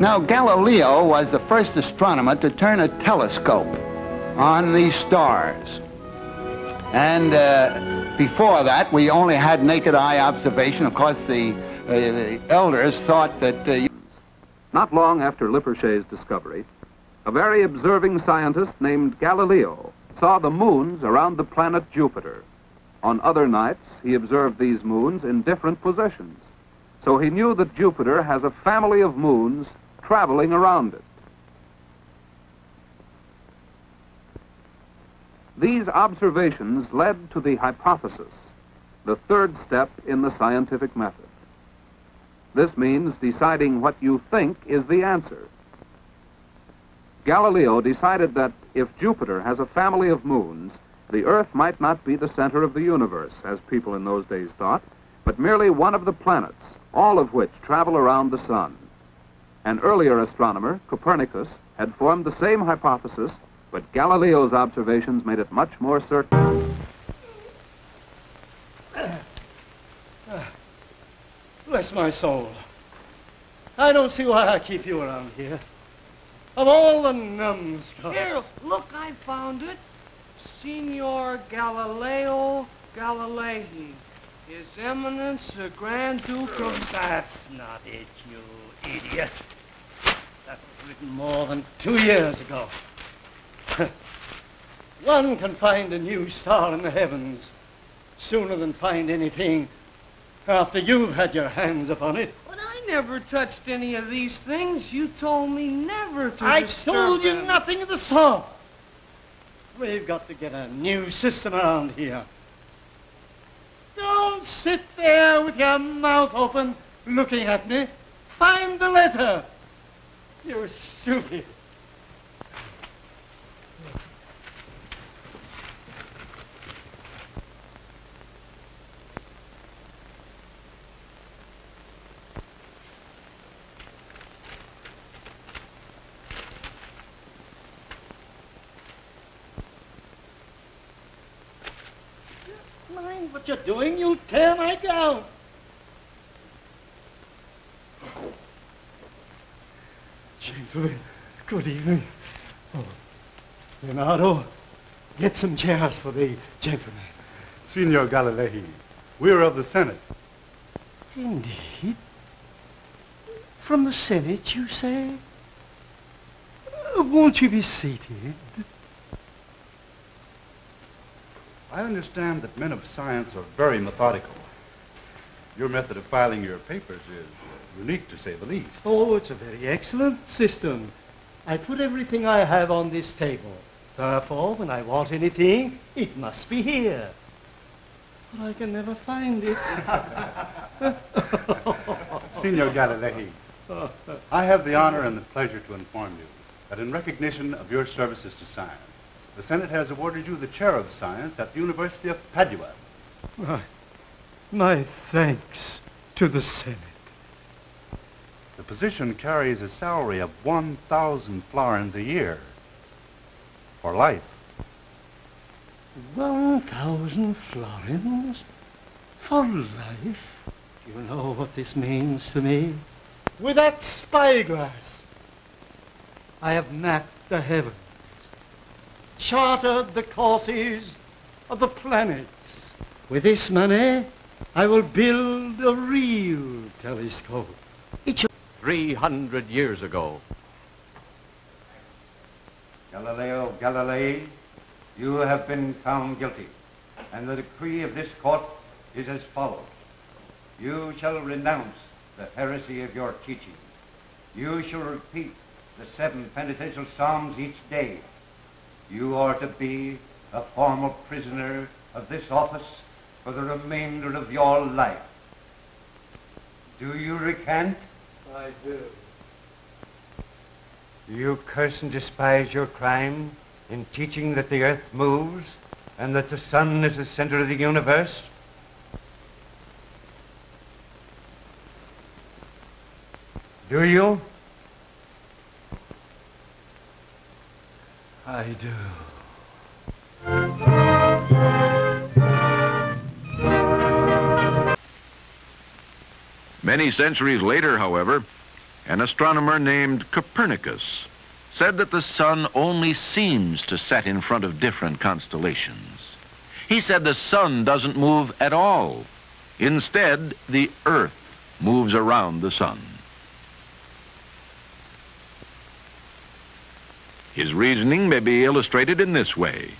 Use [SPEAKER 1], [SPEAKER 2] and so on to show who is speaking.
[SPEAKER 1] Now, Galileo was the first astronomer to turn a telescope on these stars. And uh, before that, we only had naked eye observation. Of course, the, uh, the elders thought that. Uh,
[SPEAKER 2] Not long after Lippershey's discovery, a very observing scientist named Galileo saw the moons around the planet Jupiter. On other nights, he observed these moons in different positions. So he knew that Jupiter has a family of moons traveling around it. These observations led to the hypothesis, the third step in the scientific method. This means deciding what you think is the answer. Galileo decided that if Jupiter has a family of moons, the Earth might not be the center of the universe, as people in those days thought, but merely one of the planets, all of which travel around the sun. An earlier astronomer, Copernicus, had formed the same hypothesis, but Galileo's observations made it much more certain.
[SPEAKER 3] Bless my soul. I don't see why I keep you around here. Of all the numbskulls.
[SPEAKER 4] Here, look, I found it. Signor Galileo Galilei. His Eminence the Grand Duke of...
[SPEAKER 3] That's not it, you idiot. Written more than two years ago. One can find a new star in the heavens sooner than find anything after you've had your hands upon it.
[SPEAKER 4] But I never touched any of these things. You told me never to
[SPEAKER 3] I told you
[SPEAKER 4] them.
[SPEAKER 3] nothing of the sort. We've got to get a new system around here. Don't sit there with your mouth open looking at me. Find the letter. You're stupid. Mind what you're doing, you'll tear my gown. Gentlemen, good evening. Oh, Leonardo, get some chairs for the gentlemen.
[SPEAKER 5] Signor Galilei, we're of the Senate.
[SPEAKER 3] Indeed? From the Senate, you say? Uh, won't you be seated?
[SPEAKER 5] I understand that men of science are very methodical. Your method of filing your papers is unique, to say the least.
[SPEAKER 3] Oh, it's a very excellent system. I put everything I have on this table. Therefore, when I want anything, it must be here. But I can never find it.
[SPEAKER 5] Signor Galilei, I have the honor and the pleasure to inform you that in recognition of your services to science, the Senate has awarded you the chair of science at the University of Padua.
[SPEAKER 3] My, my thanks to the Senate.
[SPEAKER 5] The position carries a salary of 1,000 florins a year for life.
[SPEAKER 3] One thousand florins for life. Do you know what this means to me? With that spyglass, I have mapped the heavens, charted the courses of the planets. With this money, I will build a real telescope.
[SPEAKER 6] 300 years ago.
[SPEAKER 7] Galileo Galilei, you have been found guilty, and the decree of this court is as follows. You shall renounce the heresy of your teaching. You shall repeat the seven penitential psalms each day. You are to be a formal prisoner of this office for the remainder of your life. Do you recant?
[SPEAKER 3] I do.
[SPEAKER 7] Do you curse and despise your crime in teaching that the earth moves and that the sun is the center of the universe? Do you?
[SPEAKER 3] I do.
[SPEAKER 6] Many centuries later, however,
[SPEAKER 8] An astronomer named Copernicus said that the sun only seems to set in front of different constellations. He said the sun doesn't move at all. Instead, the Earth moves around the sun. His reasoning may be illustrated in this way.